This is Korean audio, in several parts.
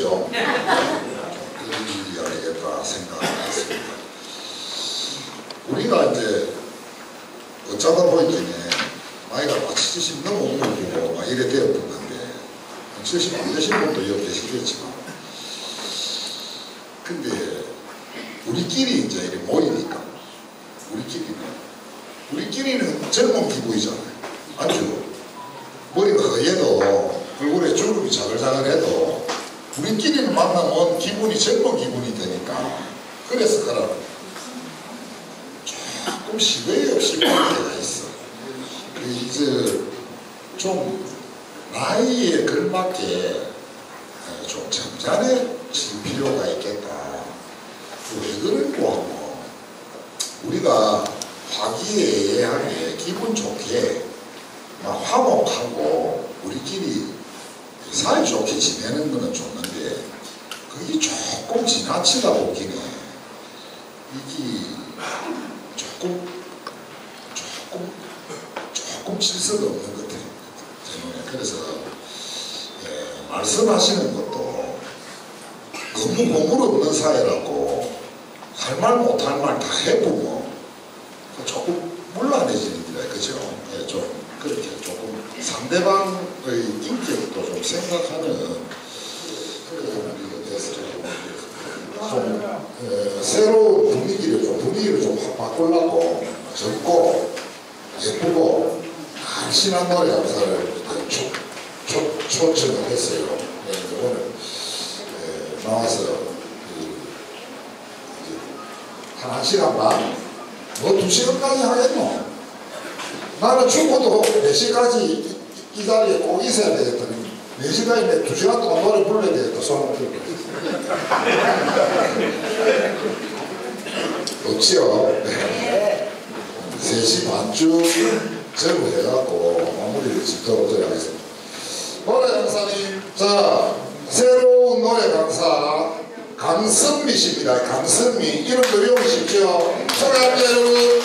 오랜만입니다, 그죠? 이야기겠다 생각했습니다. 우리가 이제 어쩌다 보니까 나이가 막70 넘어오는 거고 막 이래 되었던 건데 70안 되신 분도 여기 계시겠지만 근데 우리끼리 이제 이렇게 모이니까 우리끼리는 우리끼리는 젊은 기분이잖아요. 안죠? 머리가 허해도 얼굴에 주름이 자글자글해도 우리끼리는 만나면 기분이 젊은 기분이 되니까 그래서 그런 조금 시대에 없이 보는 데가 있어. 그 이제 좀 나이에 걸맞게 어, 좀 점잖해질 필요가 있겠다. 왜 그런고 하면 우리가 화기애애하게 기분 좋게 막 화목하고 우리끼리 사이좋게 지내는 거는 좋는데 그게 조금 지나치다 보기는 이게 조금 조금 조금 질서가 없는 것 같아요. 그래서 예, 말씀하시는 것도 너무 보물 없는 사회라고 할 말 못 할 말 다 해보고 조금 물란해지는 거라 그죠? 예, 좀 그렇게 조금 좀 생각하는 그런 우리가 됐어요. 좀 에, 새로운 분위기를 좀 분위기를 좀확 바꾸려고 젊고 예쁘고 날씬한 노래 감사를 초청을 했어요. 네, 오늘 에, 나와서 그, 한 1시간 반? 뭐 2시간까지 하겠노? 나는 죽어도 4시까지 이, 이 자리에 꼭 있어야 되겠더니 4시간인데 2시간 동안 노래 불러야 되겠다 들고 없지요? 네. 3시 반쯤 제로 해갖고 마무리를 짓도록 하겠습니다. 노래 강사님 자 새로운 노래 강사 강선미 씨입니다. 강선미. 이름도 외우십시오 소개합니다 여러분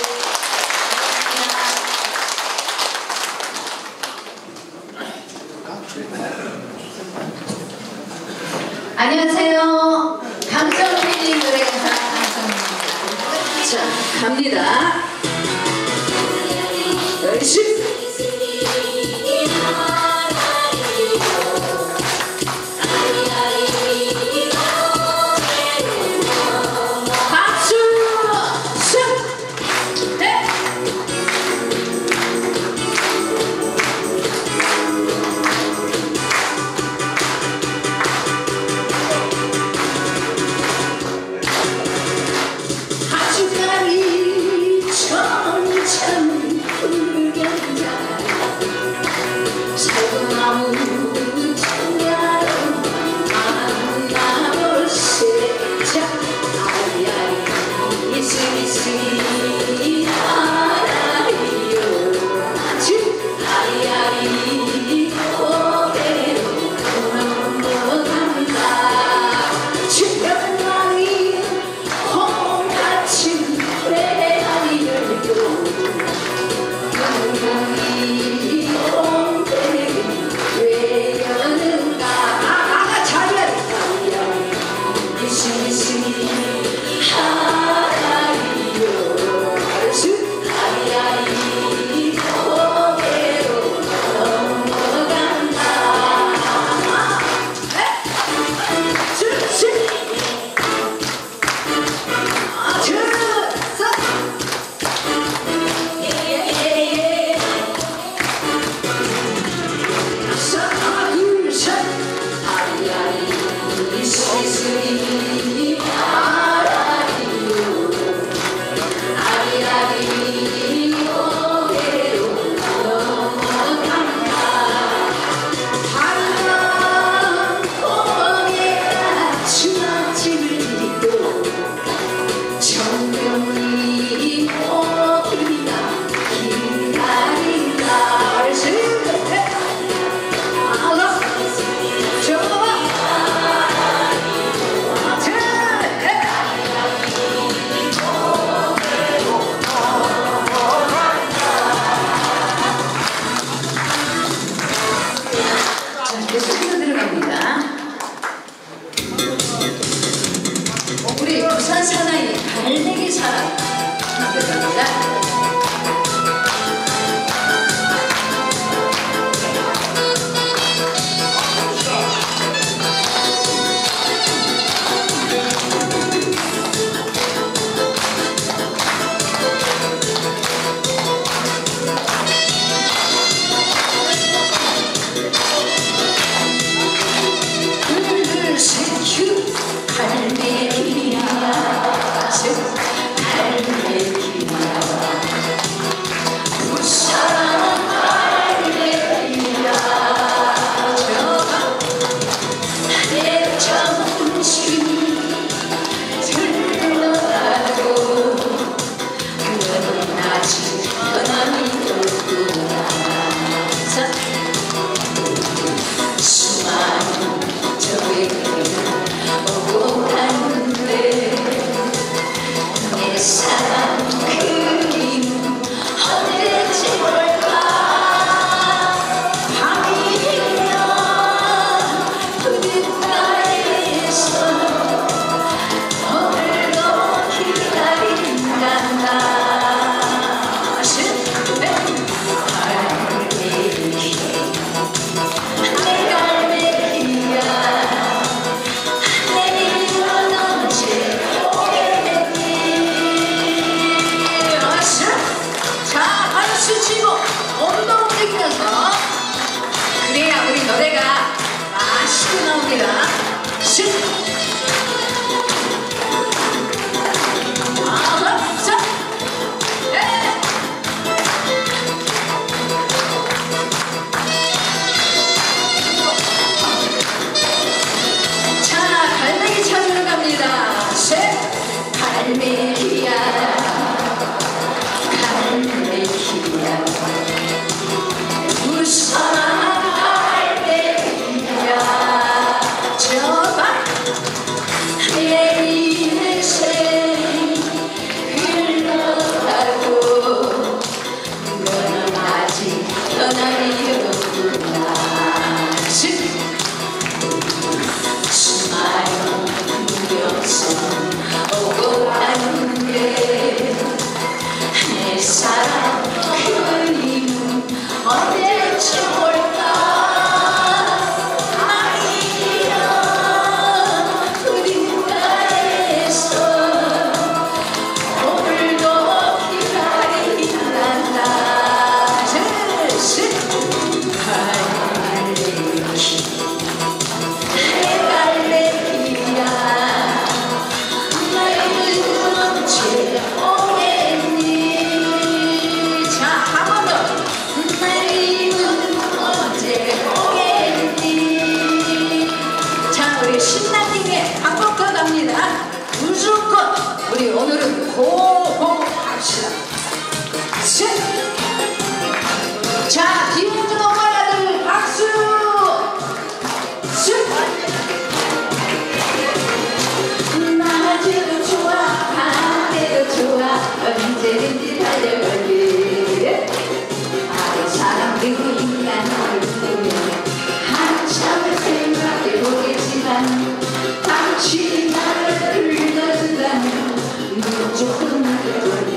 Thank you.